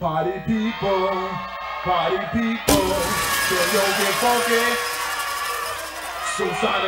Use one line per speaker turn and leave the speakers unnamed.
Party people, party people, so you get funky. So